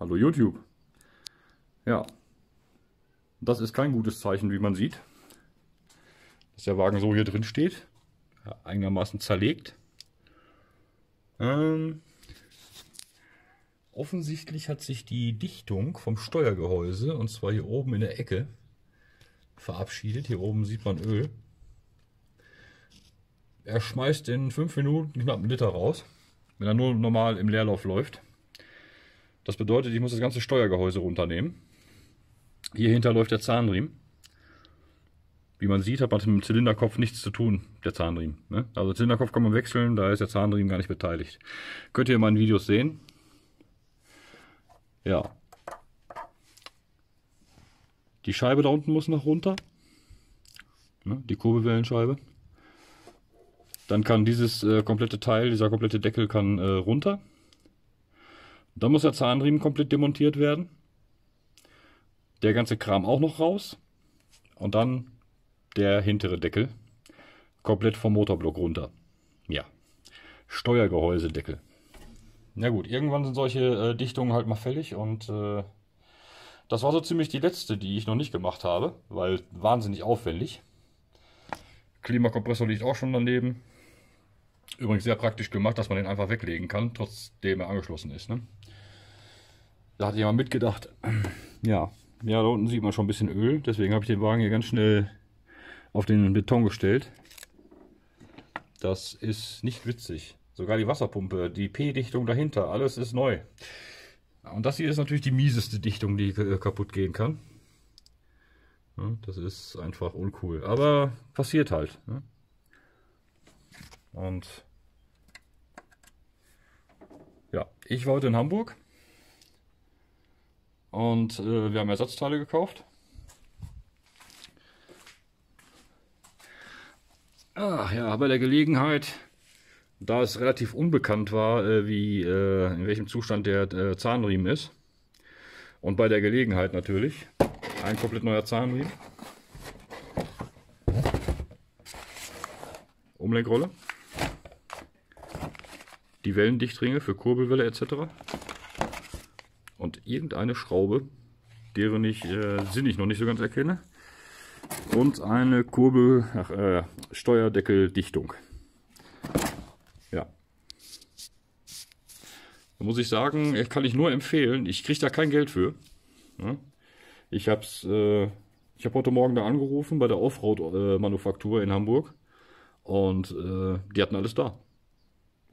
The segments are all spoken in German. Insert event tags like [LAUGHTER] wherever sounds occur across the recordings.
Hallo YouTube. Ja, das ist kein gutes Zeichen, wie man sieht. Dass der Wagen so hier drin steht. Einigermaßen zerlegt. Ähm, offensichtlich hat sich die Dichtung vom Steuergehäuse, und zwar hier oben in der Ecke, verabschiedet. Hier oben sieht man Öl. Er schmeißt in 5 Minuten knapp einen Liter raus, wenn er nur normal im Leerlauf läuft. Das bedeutet, ich muss das ganze Steuergehäuse runternehmen. Hier hinter läuft der Zahnriemen. Wie man sieht, hat man mit dem Zylinderkopf nichts zu tun, der Zahnriemen. Ne? Also Zylinderkopf kann man wechseln, da ist der Zahnriemen gar nicht beteiligt. Könnt ihr in meinen Videos sehen. Ja. Die Scheibe da unten muss noch runter. Ne? Die Kurbelwellenscheibe. Dann kann dieses äh, komplette Teil, dieser komplette Deckel kann äh, runter. Dann muss der Zahnriemen komplett demontiert werden. Der ganze Kram auch noch raus. Und dann der hintere Deckel. Komplett vom Motorblock runter. Ja. Steuergehäusedeckel. Na gut, irgendwann sind solche äh, Dichtungen halt mal fällig und äh, das war so ziemlich die letzte, die ich noch nicht gemacht habe, weil wahnsinnig aufwendig. Klimakompressor liegt auch schon daneben. Übrigens sehr praktisch gemacht, dass man den einfach weglegen kann, trotzdem er angeschlossen ist. Ne? Da hat jemand mitgedacht. Ja, ja, da unten sieht man schon ein bisschen Öl. Deswegen habe ich den Wagen hier ganz schnell auf den Beton gestellt. Das ist nicht witzig. Sogar die Wasserpumpe, die P-Dichtung dahinter, alles ist neu. Und das hier ist natürlich die mieseste Dichtung, die kaputt gehen kann. das ist einfach uncool. Aber passiert halt. Und ja, ich war heute in Hamburg. Und äh, wir haben Ersatzteile gekauft. Ach ja, bei der Gelegenheit, da es relativ unbekannt war, äh, wie, äh, in welchem Zustand der äh, Zahnriemen ist. Und bei der Gelegenheit natürlich, ein komplett neuer Zahnriemen. Umlenkrolle. Die Wellendichtringe für Kurbelwelle etc und irgendeine Schraube, deren ich äh, Sinn ich noch nicht so ganz erkenne. Und eine Kurbel, ach, äh, Steuerdeckeldichtung. Ja. Da muss ich sagen, kann ich nur empfehlen. Ich kriege da kein Geld für. Ja. Ich habe äh, habe heute Morgen da angerufen bei der Offroad-Manufaktur in Hamburg und äh, die hatten alles da.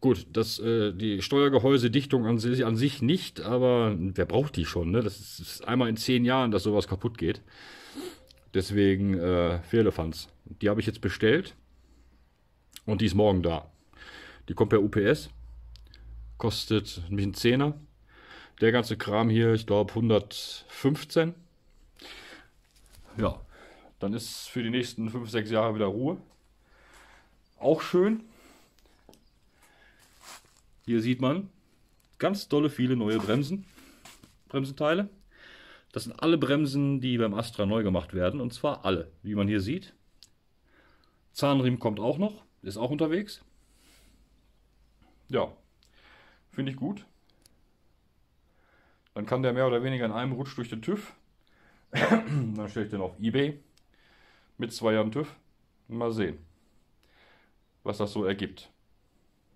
Gut, das, äh, die Steuergehäusedichtung an, an, sich nicht, aber wer braucht die schon? Ne? Das ist, ist, einmal in zehn Jahren, dass sowas kaputt geht. Deswegen äh, Firlefanz. Die habe ich jetzt bestellt und die ist morgen da. Die kommt per UPS, kostet nämlich einen Zehner. Der ganze Kram hier, ich glaube 115. Ja, dann ist für die nächsten 5, 6 Jahre wieder Ruhe. Auch schön. Hier sieht man ganz dolle viele neue Bremsen, Bremsenteile. Das sind alle Bremsen, die beim Astra neu gemacht werden. Und zwar alle, wie man hier sieht. Zahnriemen kommt auch noch, ist auch unterwegs. Ja, finde ich gut. Dann kann der mehr oder weniger in einem Rutsch durch den TÜV. [CLEARS THROAT] Dann stelle ich den auf Ebay mit zwei Jahren TÜV. Mal sehen, was das so ergibt.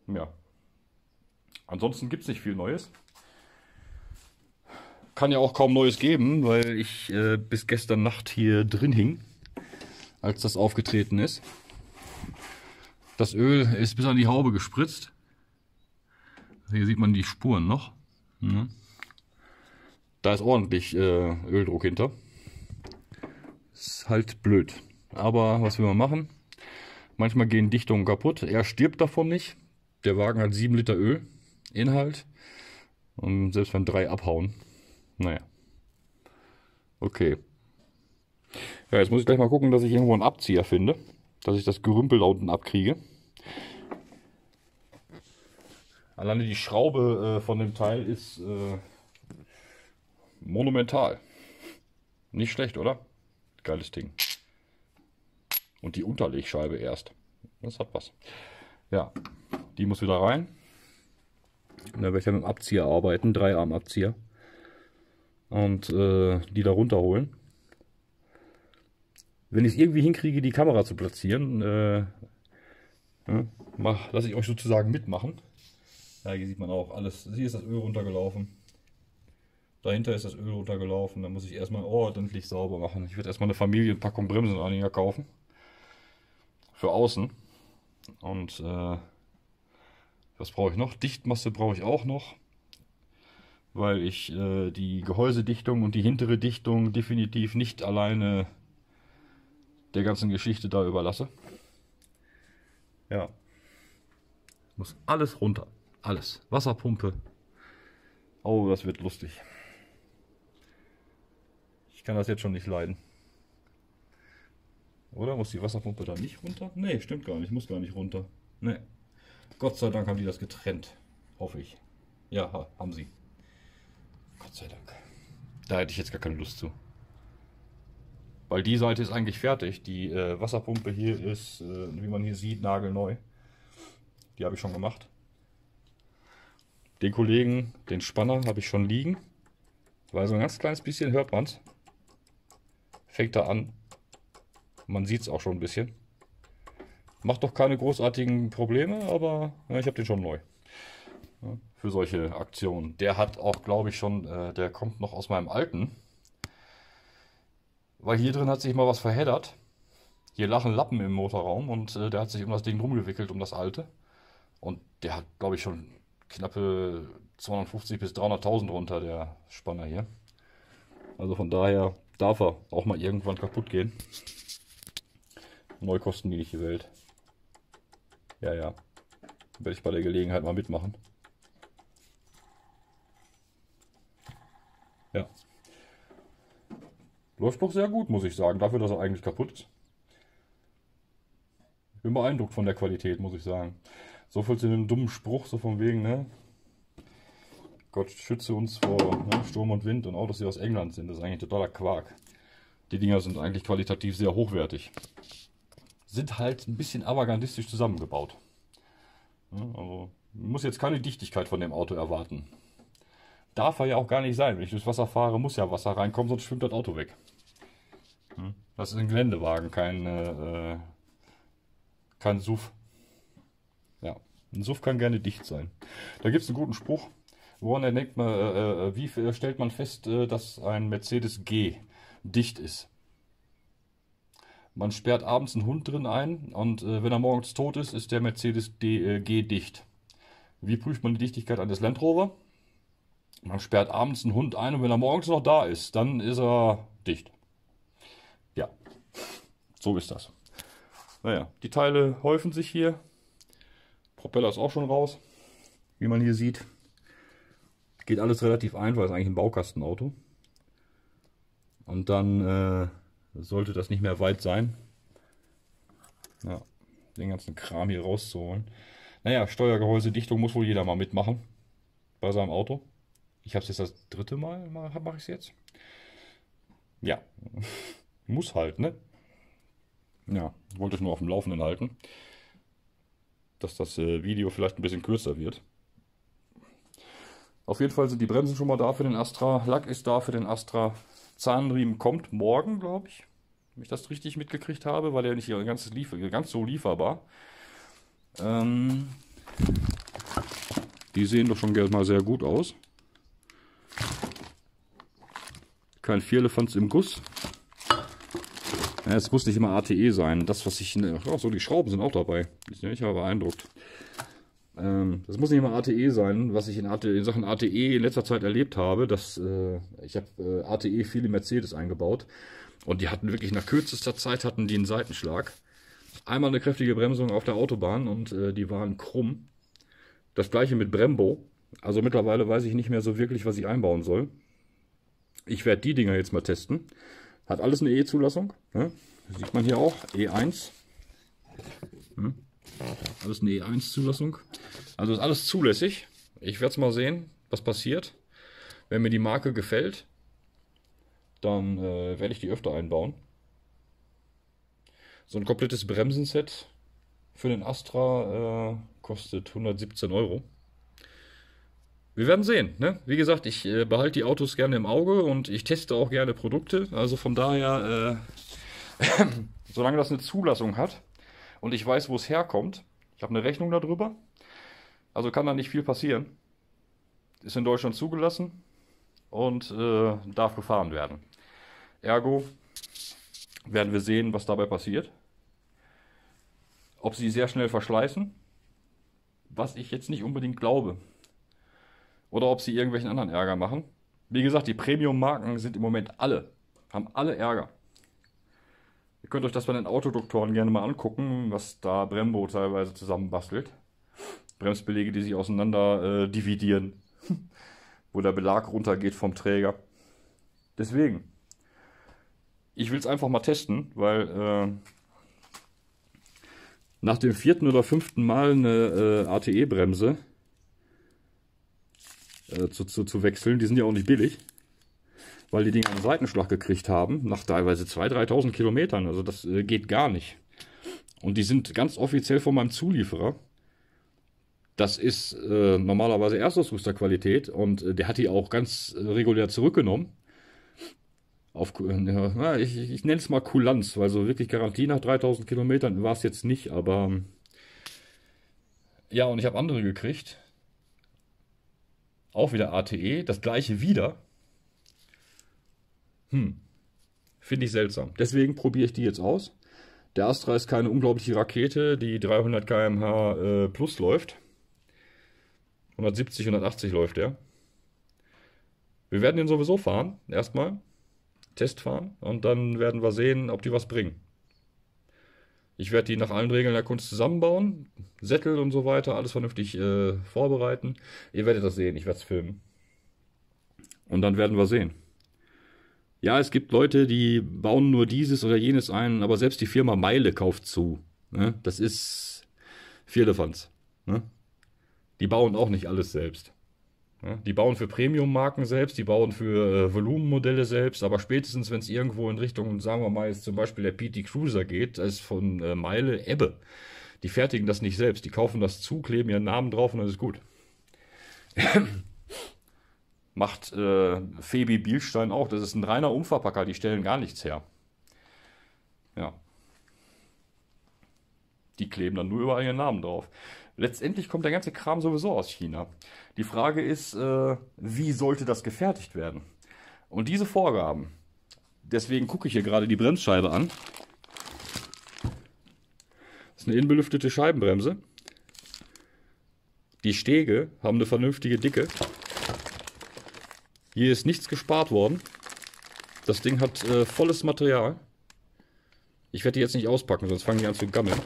Ja. Ansonsten gibt es nicht viel Neues. Kann ja auch kaum Neues geben, weil ich äh, bis gestern Nacht hier drin hing, als das aufgetreten ist. Das Öl ist bis an die Haube gespritzt. Hier sieht man die Spuren noch. Mhm. Da ist ordentlich äh, Öldruck hinter. Ist halt blöd. Aber was will man machen? Manchmal gehen Dichtungen kaputt. Er stirbt davon nicht. Der Wagen hat 7 Liter Öl. Inhalt. Und selbst wenn drei abhauen. Naja. Okay. Ja, jetzt muss ich gleich mal gucken, dass ich irgendwo einen Abzieher finde. Dass ich das Gerümpel da unten abkriege. Alleine die Schraube äh, von dem Teil ist äh, monumental. Nicht schlecht, oder? Geiles Ding. Und die Unterlegscheibe erst. Das hat was. Ja, die muss wieder rein. Und dann werde ich ja mit dem Abzieher arbeiten, Dreiarmabzieher. und äh, die da runterholen. Wenn ich es irgendwie hinkriege, die Kamera zu platzieren, äh, ja, lasse ich euch sozusagen mitmachen. Ja, hier sieht man auch alles. Hier ist das Öl runtergelaufen. Dahinter ist das Öl runtergelaufen. Da muss ich erstmal ordentlich sauber machen. Ich werde erstmal eine Familienpackung Bremsenanhänger kaufen. Für außen. Und äh, was brauche ich noch? Dichtmasse brauche ich auch noch. Weil ich äh, die Gehäusedichtung und die hintere Dichtung definitiv nicht alleine der ganzen Geschichte da überlasse. Ja. Muss alles runter. Alles. Wasserpumpe. Oh, das wird lustig. Ich kann das jetzt schon nicht leiden. Oder muss die Wasserpumpe da nicht runter? Ne, stimmt gar nicht. Muss gar nicht runter. Ne. Gott sei Dank haben die das getrennt. Hoffe ich. Ja, haben sie. Gott sei Dank. Da hätte ich jetzt gar keine Lust zu. Weil die Seite ist eigentlich fertig. Die äh, Wasserpumpe hier ist, äh, wie man hier sieht, nagelneu. Die habe ich schon gemacht. Den Kollegen, den Spanner, habe ich schon liegen. Weil so ein ganz kleines bisschen hört man es. Fängt da an. Man sieht es auch schon ein bisschen. Macht doch keine großartigen Probleme, aber ja, ich habe den schon neu. Ja, für solche Aktionen. Der hat auch, glaube ich, schon, äh, der kommt noch aus meinem alten. Weil hier drin hat sich mal was verheddert. Hier lachen Lappen im Motorraum und äh, der hat sich um das Ding rumgewickelt, um das alte. Und der hat, glaube ich, schon knappe 250 bis 300.000 runter, der Spanner hier. Also von daher darf er auch mal irgendwann kaputt gehen. Neu kosten die nicht die Welt. Ja, ja. Werde ich bei der Gelegenheit mal mitmachen. Ja. Läuft doch sehr gut, muss ich sagen, dafür, dass er eigentlich kaputt ist. Ich bin beeindruckt von der Qualität, muss ich sagen. So viel zu einem dummen Spruch, so von wegen, ne? Gott schütze uns vor ne, Sturm und Wind und Autos, die aus England sind. Das ist eigentlich totaler Quark. Die Dinger sind eigentlich qualitativ sehr hochwertig. Sind halt ein bisschen avantgardistisch zusammengebaut. Also, muss jetzt keine Dichtigkeit von dem Auto erwarten. Darf er ja auch gar nicht sein. Wenn ich durchs Wasser fahre, muss ja Wasser reinkommen, sonst schwimmt das Auto weg. Das ist ein Geländewagen, kein, äh, kein SUV. Ja, ein SUV kann gerne dicht sein. Da gibt es einen guten Spruch. Woran denkt man, äh, äh, wie stellt man fest, äh, dass ein Mercedes G dicht ist? Man sperrt abends einen Hund drin ein und äh, wenn er morgens tot ist, ist der Mercedes äh, G dicht. Wie prüft man die Dichtigkeit eines Land Rover? Man sperrt abends einen Hund ein und wenn er morgens noch da ist, dann ist er dicht. Ja, so ist das. Naja, die Teile häufen sich hier. Propeller ist auch schon raus, wie man hier sieht. Geht alles relativ einfach, ist eigentlich ein Baukastenauto. Und dann äh, sollte das nicht mehr weit sein. Ja, den ganzen Kram hier rauszuholen. Naja, Steuergehäuse, Dichtung muss wohl jeder mal mitmachen bei seinem Auto. Ich habe es jetzt das dritte Mal, mache ich es jetzt. Ja, [LAUGHS] muss halt, ne? Ja, wollte ich nur auf dem Laufenden halten, dass das äh, Video vielleicht ein bisschen kürzer wird. Auf jeden Fall sind die Bremsen schon mal da für den Astra, Lack ist da für den Astra, Zahnriemen kommt morgen, glaube ich, wenn ich das richtig mitgekriegt habe, weil er nicht ganz, ganz so lieferbar. Ähm, die sehen doch schon mal sehr gut aus. Kein Vierlefanz im Guss. Ja, es muss nicht immer ATE sein. Das, was ich. Ach so, die Schrauben sind auch dabei. Ich war beeindruckt. Ähm, das muss nicht immer ATE sein, was ich in, ATE, in Sachen ATE in letzter Zeit erlebt habe. Dass, äh, ich habe äh, ATE viele Mercedes eingebaut. Und die hatten wirklich nach kürzester Zeit hatten die einen Seitenschlag. Einmal eine kräftige Bremsung auf der Autobahn und äh, die waren krumm. Das gleiche mit Brembo. Also mittlerweile weiß ich nicht mehr so wirklich, was ich einbauen soll. Ich werde die Dinger jetzt mal testen. Hat alles eine E-Zulassung. Ne? Sieht man hier auch. E1. Hm? Alles eine E1-Zulassung. Also ist alles zulässig. Ich werde es mal sehen, was passiert. Wenn mir die Marke gefällt, dann äh, werde ich die öfter einbauen. So ein komplettes Bremsenset für den Astra äh, kostet 117 Euro. wir werden sehen. Ne? Wie gesagt, ich äh, behalte die Autos gerne im Auge und ich teste auch gerne Produkte. Also von daher, äh, [CLEARS THROAT] solange das eine Zulassung hat und ich weiß, wo es herkommt, ich habe eine Rechnung darüber, also kann da nicht viel passieren. Ist in Deutschland zugelassen und äh, darf gefahren werden. Ergo werden wir sehen, was dabei passiert. Ob sie sehr schnell verschleißen, was ich jetzt nicht unbedingt glaube. Oder ob sie irgendwelchen anderen Ärger machen. Wie gesagt, die Premium-Marken sind im Moment alle, haben alle Ärger. Ihr könnt euch das bei den Autodoktoren gerne mal angucken, was da Brembo teilweise zusammenbastelt. Bremsbelege, die sich auseinander äh, dividieren, [LAUGHS] wo der Belag runtergeht vom Träger. Deswegen, ich will es einfach mal testen, weil äh, nach dem vierten oder fünften Mal eine äh, ATE-Bremse äh, zu, zu, zu wechseln, die sind ja auch nicht billig, weil die Dinger einen Seitenschlag gekriegt haben, nach teilweise 2.000, 3.000 Kilometern. Also das äh, geht gar nicht. Und die sind ganz offiziell von meinem Zulieferer. Das ist äh, normalerweise Erstausrüsterqualität und äh, der hat die auch ganz äh, regulär zurückgenommen. Auf, ja, ich, ich nenne es mal Kulanz, weil so wirklich Garantie nach 3000 Kilometern war es jetzt nicht, aber ja, und ich habe andere gekriegt. Auch wieder ATE, das gleiche wieder. Hm, finde ich seltsam. Deswegen probiere ich die jetzt aus. Der Astra ist keine unglaubliche Rakete, die 300 km/h äh, plus läuft. 170, 180 läuft er. Wir werden den sowieso fahren, erstmal. Test fahren und dann werden wir sehen, ob die was bringen. Ich werde die nach allen Regeln der Kunst zusammenbauen, Sättel und so weiter, alles vernünftig äh, vorbereiten. Ihr werdet das sehen, ich werde es filmen. Und dann werden wir sehen. Ja, es gibt Leute, die bauen nur dieses oder jenes ein, aber selbst die Firma Meile kauft zu. Ne? Das ist Vierlefanz. Ne? Die bauen auch nicht alles selbst. Ja, die bauen für Premium-Marken selbst, die bauen für äh, Volumenmodelle selbst, aber spätestens, wenn es irgendwo in Richtung, sagen wir mal, jetzt zum Beispiel der PT Cruiser geht, das ist von äh, Meile Ebbe. Die fertigen das nicht selbst, die kaufen das zu, kleben ihren Namen drauf und das ist gut. [CLEARS THROAT] Macht äh, Febi Bielstein auch, das ist ein reiner Umverpacker, die stellen gar nichts her. Ja. Die kleben dann nur überall ihren Namen drauf. Letztendlich kommt der ganze Kram sowieso aus China. Die Frage ist, äh, wie sollte das gefertigt werden? Und diese Vorgaben, deswegen gucke ich hier gerade die Bremsscheibe an. Das ist eine innenbelüftete Scheibenbremse. Die Stege haben eine vernünftige Dicke. Hier ist nichts gespart worden. Das Ding hat äh, volles Material. Ich werde die jetzt nicht auspacken, sonst fangen die an zu gammeln.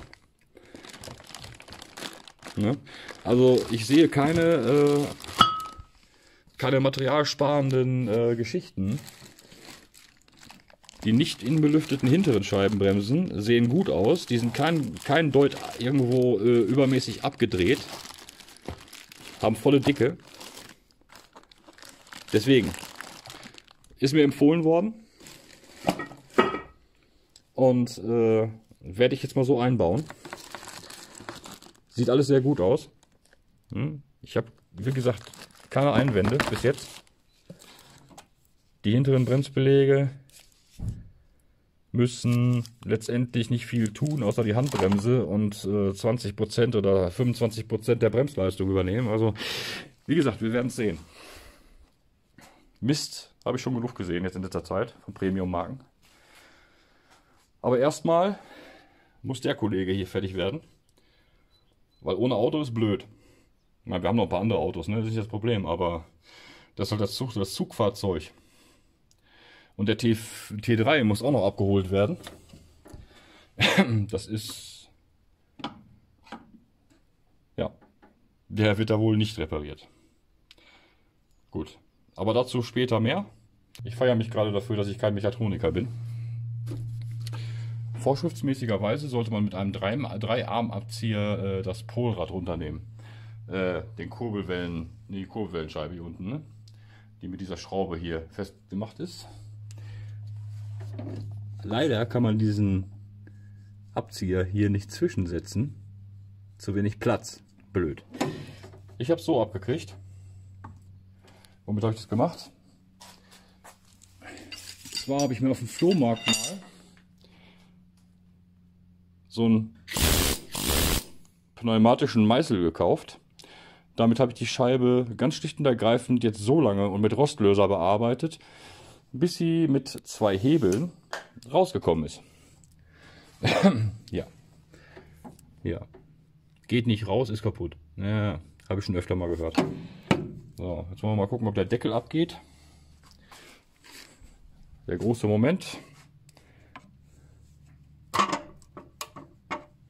Ne? Also ich sehe keine, äh, keine materialsparenden äh, Geschichten. Die nicht innenbelüfteten hinteren Scheibenbremsen sehen gut aus. Die sind kein, kein Deut irgendwo äh, übermäßig abgedreht. Haben volle Dicke. Deswegen ist mir empfohlen worden. Und äh, werde ich jetzt mal so einbauen. Sieht alles sehr gut aus. Hm? Ich habe, wie gesagt, keine Einwände bis jetzt. Die hinteren Bremsbeläge müssen letztendlich nicht viel tun, außer die Handbremse und äh, 20% oder 25% der Bremsleistung übernehmen. Also, wie gesagt, wir werden es sehen. Mist habe ich schon genug gesehen jetzt in letzter Zeit von Premium-Marken. Aber erstmal muss der Kollege hier fertig werden. Weil ohne Auto ist blöd. Na, wir haben noch ein paar andere Autos, ne? das ist nicht das Problem, aber das ist halt das, Zug, das Zugfahrzeug. Und der T, T3 muss auch noch abgeholt werden. [CLEARS THROAT] Das ist... Ja, der wird da wohl nicht repariert. Gut, aber dazu später mehr. Ich feiere mich gerade dafür, dass ich kein Mechatroniker bin. Vorschriftsmäßigerweise sollte man mit einem Drei-Arm-Abzieher äh, das Polrad runternehmen. Äh, den Kurbelwellen, nee, die Kurbelwellenscheibe hier unten, ne? die mit dieser Schraube hier festgemacht ist. Leider kann man diesen Abzieher hier nicht zwischensetzen. Zu wenig Platz. Blöd. Ich habe es so abgekriegt. Womit habe ich das gemacht? Und zwar habe ich mir auf dem Flohmarkt mal so einen pneumatischen Meißel gekauft. Damit habe ich die Scheibe ganz schlicht und ergreifend jetzt so lange und mit Rostlöser bearbeitet, bis sie mit zwei Hebeln rausgekommen ist. [CLEARS THROAT] ja. Ja. Geht nicht raus, ist kaputt. Ja, habe ich schon öfter mal gehört. So, jetzt wollen wir mal gucken, ob der Deckel abgeht. Der große Moment.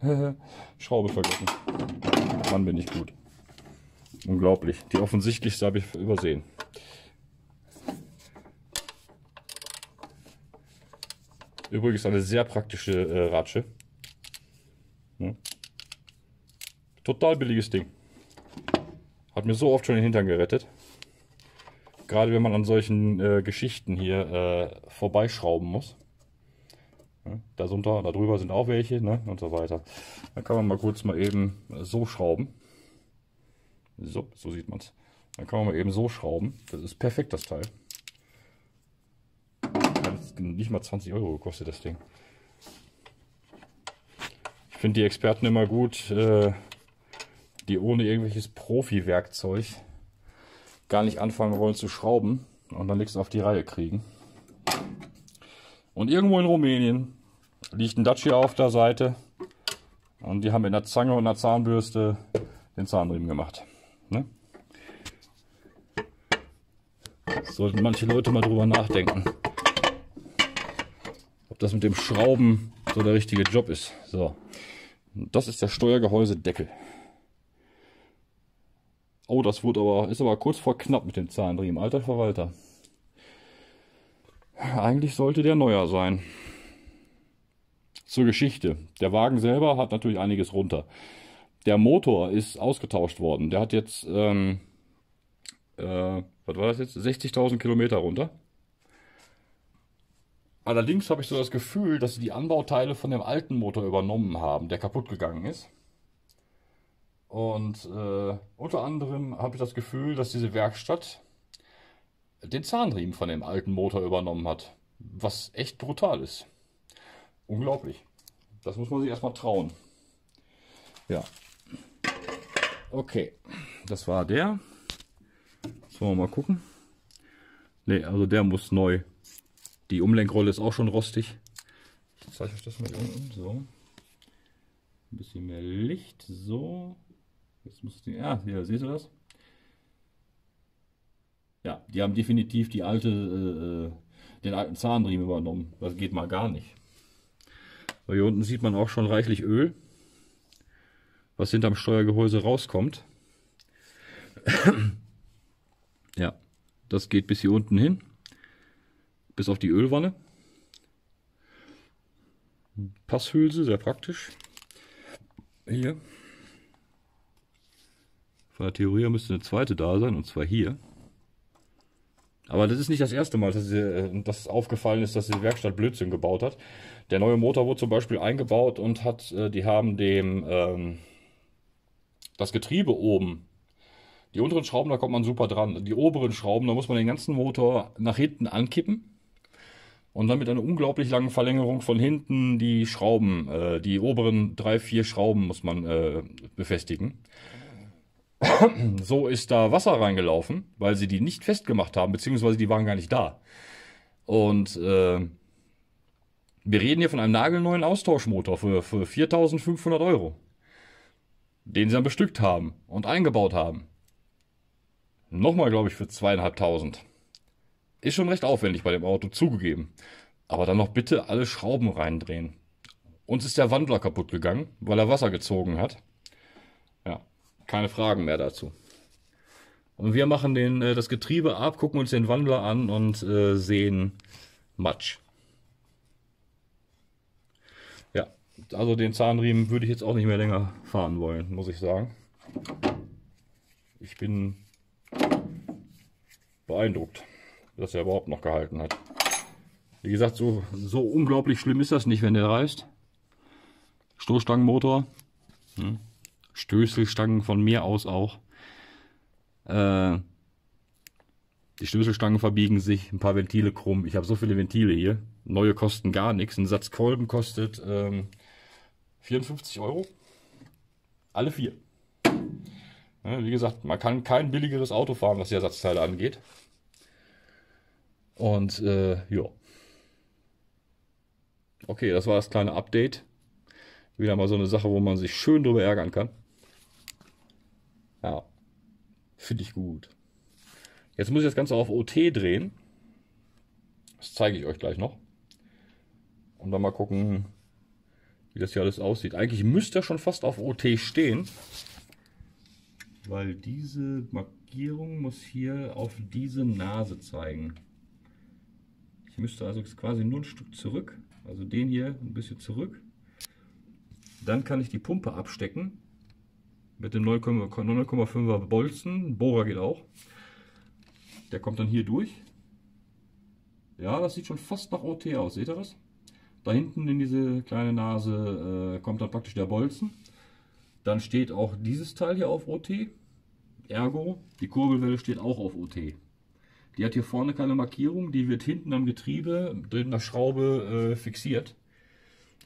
[LAUGHS] Schraube vergessen. Mann, bin ich gut. Unglaublich. Die offensichtlichste habe ich übersehen. Übrigens eine sehr praktische äh, Ratsche. Ja. Total billiges Ding. Hat mir so oft schon den Hintern gerettet. Gerade wenn man an solchen äh, Geschichten hier äh, vorbeischrauben muss. Ja, da drunter, da drüber sind auch welche ne? und so weiter. Dann kann man mal kurz mal eben so schrauben. So, so sieht man es. Dann kann man mal eben so schrauben. Das ist perfekt, das Teil. Das nicht mal 20 Euro gekostet, das Ding. Ich finde die Experten immer gut, äh, die ohne irgendwelches Profi-Werkzeug gar nicht anfangen wollen zu schrauben und dann nichts auf die Reihe kriegen. Und irgendwo in Rumänien liegt ein Dacia auf der Seite und die haben in der Zange und der Zahnbürste den Zahnriemen gemacht. Ne? Sollten manche Leute mal drüber nachdenken, ob das mit dem Schrauben so der richtige Job ist. So, das ist der Steuergehäusedeckel. Oh, das wurde aber, ist aber kurz vor knapp mit dem Zahnriemen. Alter Verwalter. Eigentlich sollte der neuer sein. Zur Geschichte. Der Wagen selber hat natürlich einiges runter. Der Motor ist ausgetauscht worden. Der hat jetzt, ähm, äh, was war das jetzt? 60.000 Kilometer runter. Allerdings habe ich so das Gefühl, dass sie die Anbauteile von dem alten Motor übernommen haben, der kaputt gegangen ist. Und äh, unter anderem habe ich das Gefühl, dass diese Werkstatt den Zahnriemen von dem alten Motor übernommen hat. Was echt brutal ist. Unglaublich. Das muss man sich erstmal trauen. Ja. Okay. Das war der. Jetzt wollen wir mal gucken. Ne, also der muss neu. Die Umlenkrolle ist auch schon rostig. Ich zeige euch das mal unten. So. Ein bisschen mehr Licht. So. Jetzt muss die, ja, hier, seht ihr das? Ja, die haben definitiv die alte, äh, äh, den alten Zahnriemen übernommen. Das geht mal gar nicht. Hier unten sieht man auch schon reichlich Öl, was hinterm Steuergehäuse rauskommt. [CLEARS THROAT] ja, das geht bis hier unten hin, bis auf die Ölwanne. Passhülse, sehr praktisch. Hier. Von der Theorie müsste eine zweite da sein, und zwar hier. Aber das ist nicht das erste Mal, dass, sie, äh, dass aufgefallen ist, dass die Werkstatt Blödsinn gebaut hat. Der neue Motor wurde zum Beispiel eingebaut und hat, äh, die haben dem ähm, das Getriebe oben, die unteren Schrauben, da kommt man super dran. Die oberen Schrauben, da muss man den ganzen Motor nach hinten ankippen und dann mit einer unglaublich langen Verlängerung von hinten die Schrauben, äh, die oberen drei, vier Schrauben muss man äh, befestigen. [CLEARS THROAT] so ist da Wasser reingelaufen, weil sie die nicht festgemacht haben, beziehungsweise die waren gar nicht da. Und äh, wir reden hier von einem nagelneuen Austauschmotor für, für 4500 Euro, den sie dann bestückt haben und eingebaut haben. Nochmal, glaube ich, für zweieinhalbtausend. Ist schon recht aufwendig bei dem Auto, zugegeben. Aber dann noch bitte alle Schrauben reindrehen. Uns ist der Wandler kaputt gegangen, weil er Wasser gezogen hat. Keine Fragen mehr dazu. Und wir machen den, äh, das Getriebe ab, gucken uns den Wandler an und äh, sehen Matsch. Ja, also den Zahnriemen würde ich jetzt auch nicht mehr länger fahren wollen, muss ich sagen. Ich bin beeindruckt, dass er überhaupt noch gehalten hat. Wie gesagt, so, so unglaublich schlimm ist das nicht, wenn der reißt. Stoßstangenmotor. Hm. Stößelstangen von mir aus auch. Äh, Die Stößelstangen verbiegen sich, ein paar Ventile krumm. Ich habe so viele Ventile hier. Neue kosten gar nichts. Ein Satz Kolben kostet ähm, 54 Euro. Alle vier. Ja, wie gesagt, man kann kein billigeres Auto fahren, was die Ersatzteile angeht. Und äh, ja. Okay, das war das kleine Update. Wieder mal so eine Sache, wo man sich schön drüber ärgern kann. Ja, finde ich gut. Jetzt muss ich das Ganze auf OT drehen. Das zeige ich euch gleich noch. Und dann mal gucken, wie das hier alles aussieht. Eigentlich müsste er schon fast auf OT stehen. Weil diese Markierung muss hier auf diese Nase zeigen. Ich müsste also quasi nur ein Stück zurück. Also den hier ein bisschen zurück. Dann kann ich die Pumpe abstecken. Mit dem 9,5er Bolzen. Bohrer geht auch. Der kommt dann hier durch. Ja, das sieht schon fast nach OT aus. Seht ihr das? Da hinten in diese kleine Nase äh, kommt dann praktisch der Bolzen. Dann steht auch dieses Teil hier auf OT. Ergo, die Kurbelwelle steht auch auf OT. Die hat hier vorne keine Markierung, die wird hinten am Getriebe drin in der Schraube äh, fixiert.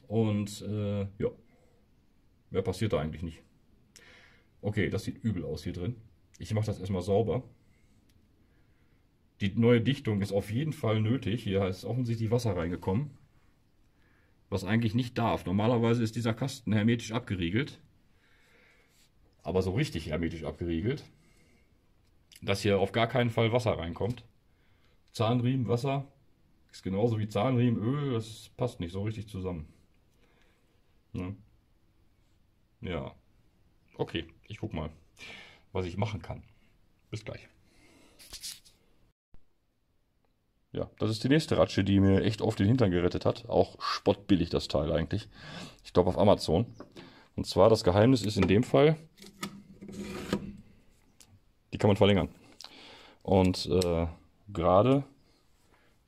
Und äh, ja, mehr passiert da eigentlich nicht. Okay, das sieht übel aus hier drin. Ich mache das erstmal sauber. Die neue Dichtung ist auf jeden Fall nötig. Hier ist offensichtlich Wasser reingekommen. Was eigentlich nicht darf. Normalerweise ist dieser Kasten hermetisch abgeriegelt. Aber so richtig hermetisch abgeriegelt. Dass hier auf gar keinen Fall Wasser reinkommt. Zahnriemen, Wasser. Ist genauso wie Zahnriemen, Öl. Das passt nicht so richtig zusammen. Ne? Ja. Okay, ich guck mal, was ich machen kann. Bis gleich. Ja, das ist die nächste Ratsche, die mir echt oft den Hintern gerettet hat. Auch spottbillig das Teil eigentlich. Ich glaube auf Amazon. Und zwar das Geheimnis ist in dem Fall, die kann man verlängern. Und äh, gerade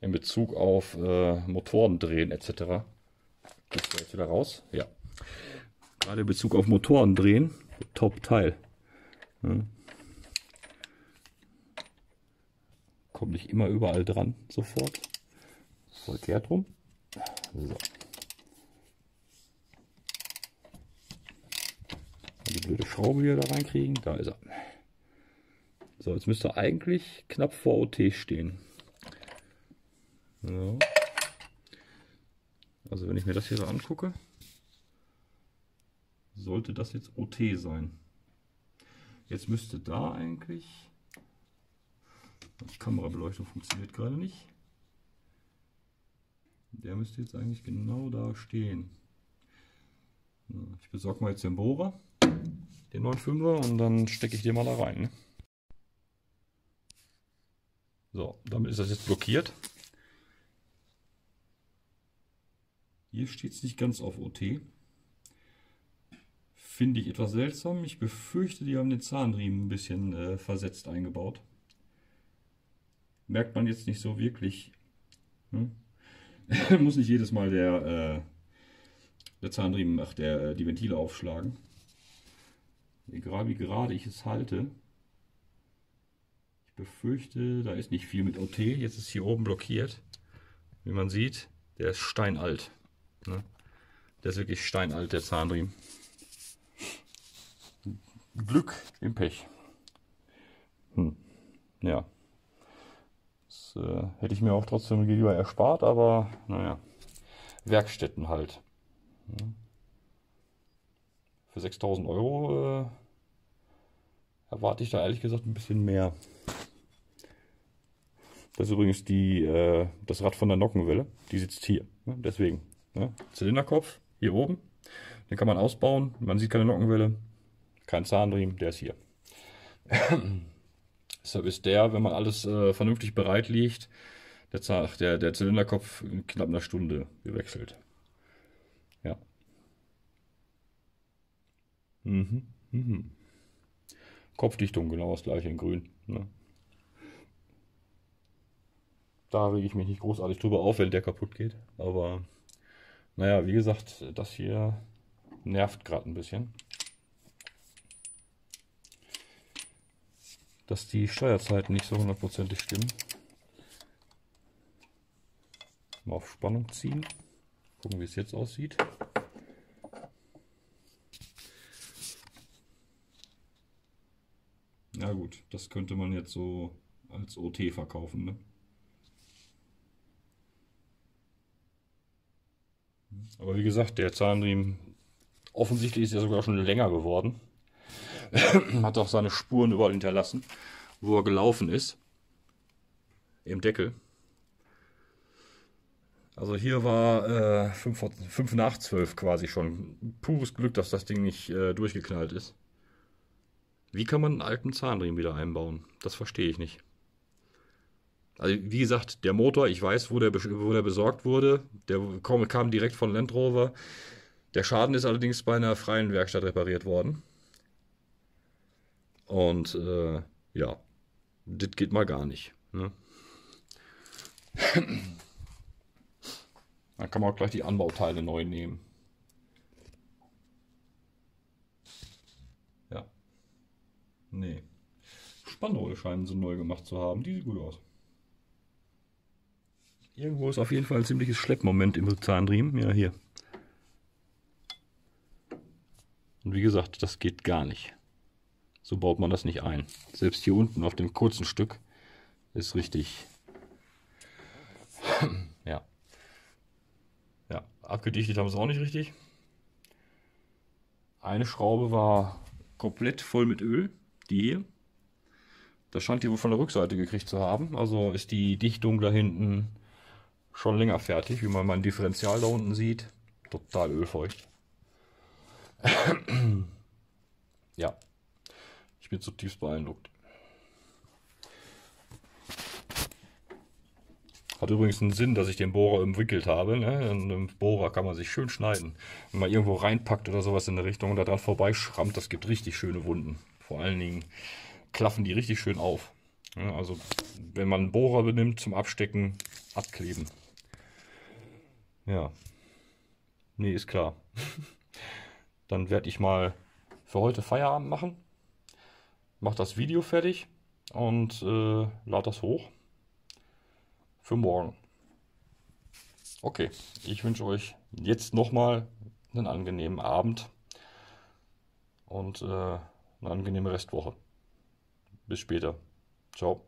in Bezug auf äh, Motoren drehen etc. Gehst du jetzt wieder raus? Ja. Gerade in Bezug auf Motoren drehen, top Teil. Ja. Kommt nicht immer überall dran, sofort. Verkehrt rum. So. Die blöde Schraube wieder da reinkriegen. Da ist er. So, jetzt müsste eigentlich knapp vor OT stehen. So. Also wenn ich mir das hier so angucke, sollte das jetzt OT sein. Jetzt müsste da eigentlich die Kamerabeleuchtung funktioniert gerade nicht. Der müsste jetzt eigentlich genau da stehen. Ich besorge mal jetzt den Bohrer, den 9,5er, und dann stecke ich den mal da rein. Ne? So, damit ist das jetzt blockiert. Hier steht es nicht ganz auf OT. Finde ich etwas seltsam. Ich befürchte, die haben den Zahnriemen ein bisschen äh, versetzt eingebaut merkt man jetzt nicht so wirklich. Ne? [LAUGHS] Muss nicht jedes Mal der, äh, der Zahnriemen, ach, der, äh, die Ventile aufschlagen. Egal wie gerade ich es halte. Ich befürchte, da ist nicht viel mit OT. Jetzt ist hier oben blockiert. Wie man sieht, der ist steinalt. Ne? Der ist wirklich steinalt, der Zahnriemen. Glück im Pech. Hm. Ja. Das äh, hätte ich mir auch trotzdem lieber erspart, aber naja, Werkstätten halt. Ja. Für 6000 Euro äh, erwarte ich da ehrlich gesagt ein bisschen mehr. Das ist übrigens die, äh, das Rad von der Nockenwelle. Die sitzt hier. Ne? Deswegen. Ne? Zylinderkopf hier oben. Den kann man ausbauen. Man sieht keine Nockenwelle. Kein Zahnriemen. Der ist hier. [CLEARS THROAT] Deshalb ist der, wenn man alles äh, vernünftig bereit liegt, der, der, der Zylinderkopf in knapp einer Stunde gewechselt. Ja. Mhm. Mhm. Kopfdichtung, genau das gleiche in grün. Ne? Da rege ich mich nicht großartig drüber auf, wenn der kaputt geht. Aber naja, wie gesagt, das hier nervt gerade ein bisschen. Dass die Steuerzeiten nicht so hundertprozentig stimmen. Mal auf Spannung ziehen. Gucken, wie es jetzt aussieht. Ja gut, das könnte man jetzt so als OT verkaufen. Ne? Aber wie gesagt, der Zahnriemen offensichtlich ist ja sogar schon länger geworden. [CLEARS THROAT] Hat auch seine Spuren überall hinterlassen, wo er gelaufen ist. Im Deckel. Also hier war 5 äh, nach 12 quasi schon. Pures Glück, dass das Ding nicht äh, durchgeknallt ist. Wie kann man einen alten Zahnriemen wieder einbauen? Das verstehe ich nicht. Also wie gesagt, der Motor, ich weiß, wo der, wo der besorgt wurde. Der kam direkt von Land Rover. Der Schaden ist allerdings bei einer freien Werkstatt repariert worden. Und äh, ja, das geht mal gar nicht. Ne? Dann kann man auch gleich die Anbauteile neu nehmen. Ja. Nee. Spannrolle scheinen sie neu gemacht zu haben. Die sieht gut aus. Irgendwo ist auf jeden Fall ein ziemliches Schleppmoment im Zahnriemen. Ja, hier. Und wie gesagt, das geht gar nicht. So baut man das nicht ein. Selbst hier unten auf dem kurzen Stück ist richtig. [CLEARS THROAT] ja. Ja, abgedichtet haben sie auch nicht richtig. Eine Schraube war komplett voll mit Öl. Die hier. Das scheint die wohl von der Rückseite gekriegt zu haben. Also ist die Dichtung da hinten schon länger fertig, wie man mein Differential da unten sieht. Total ölfeucht. [CLEARS THROAT] ja, ich bin zutiefst beeindruckt. Hat übrigens einen Sinn, dass ich den Bohrer umwickelt habe. Ne? Einen Bohrer kann man sich schön schneiden. Wenn man irgendwo reinpackt oder sowas in der Richtung und da dran vorbeischrammt, das gibt richtig schöne Wunden. Vor allen Dingen klaffen die richtig schön auf. Ja, also wenn man einen Bohrer benimmt zum Abstecken, abkleben. Ja. Nee, ist klar. [LAUGHS] Dann werde ich mal für heute Feierabend machen. Mach das Video fertig und äh, lade das hoch. Für morgen. Okay, ich wünsche euch jetzt nochmal einen angenehmen Abend und äh, eine angenehme Restwoche. Bis später. Ciao.